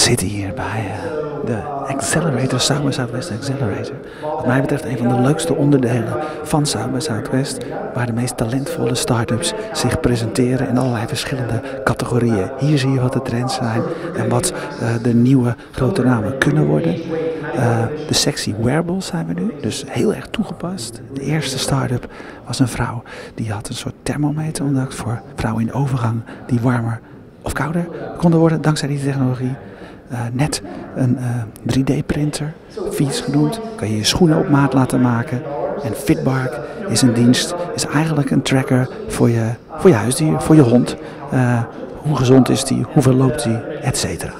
zitten hier bij uh, de Accelerator, South by Southwest Accelerator. Wat mij betreft een van de leukste onderdelen van South by Southwest. Waar de meest talentvolle start-ups zich presenteren in allerlei verschillende categorieën. Hier zie je wat de trends zijn en wat uh, de nieuwe grote namen kunnen worden. Uh, de sexy wearables zijn we nu, dus heel erg toegepast. De eerste start-up was een vrouw die had een soort thermometer ontdekt voor vrouwen in overgang die warmer of kouder konden worden dankzij die technologie. Uh, net een uh, 3D-printer, fiets genoemd, kan je je schoenen op maat laten maken. En Fitbark is een dienst, is eigenlijk een tracker voor je, voor je huisdier, voor je hond. Uh, hoe gezond is die, hoeveel loopt die, et cetera.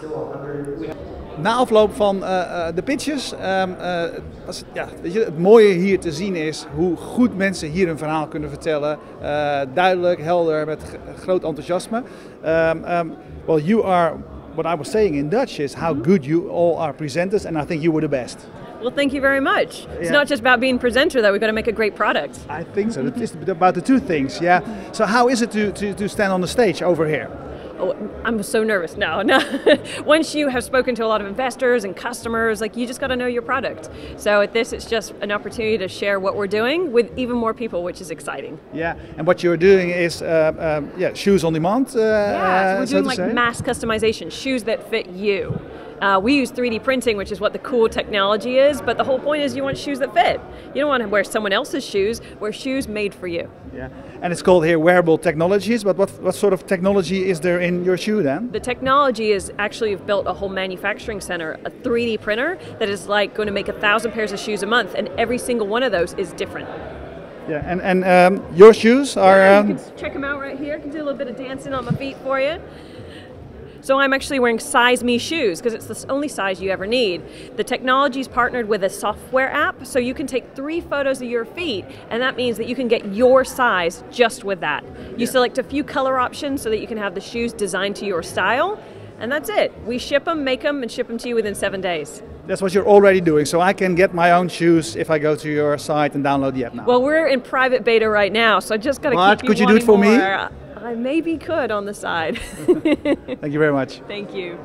Na afloop van de pitches, het, ja, weet je, het mooie hier te zien is hoe goed mensen hier een verhaal kunnen vertellen. duidelijk, helder, met groot enthousiasme. Um, well, you are, what I was saying in Dutch is how good you all are presenters and I think you were the best. Well, thank you very much. It's yeah. not just about being presenter, though. We've got to make a great product. I think so. it's about the two things, yeah. So how is it to, to, to stand on the stage over here? Oh, I'm so nervous. No, no. Once you have spoken to a lot of investors and customers, like you just got to know your product. So at this, it's just an opportunity to share what we're doing with even more people, which is exciting. Yeah, and what you're doing is, uh, um, yeah, shoes on demand. Uh, yeah, so we're so like say. mass customization, shoes that fit you. Uh, we use 3D printing, which is what the cool technology is, but the whole point is you want shoes that fit. You don't want to wear someone else's shoes, wear shoes made for you. Yeah, and it's called here wearable technologies, but what, what sort of technology is there in your shoe then? The technology is actually you've built a whole manufacturing center, a 3D printer that is like going to make a thousand pairs of shoes a month, and every single one of those is different. Yeah, and, and um, your shoes are. Yeah, um, you can check them out right here. I can do a little bit of dancing on my feet for you. So I'm actually wearing size me shoes because it's the only size you ever need. The technology's partnered with a software app, so you can take three photos of your feet, and that means that you can get your size just with that. You yeah. select a few color options so that you can have the shoes designed to your style, and that's it. We ship them, make them, and ship them to you within seven days. That's what you're already doing, so I can get my own shoes if I go to your site and download the app now. Well, we're in private beta right now, so I just got to keep you Could you do it for more. me? I maybe could on the side. Thank you very much. Thank you.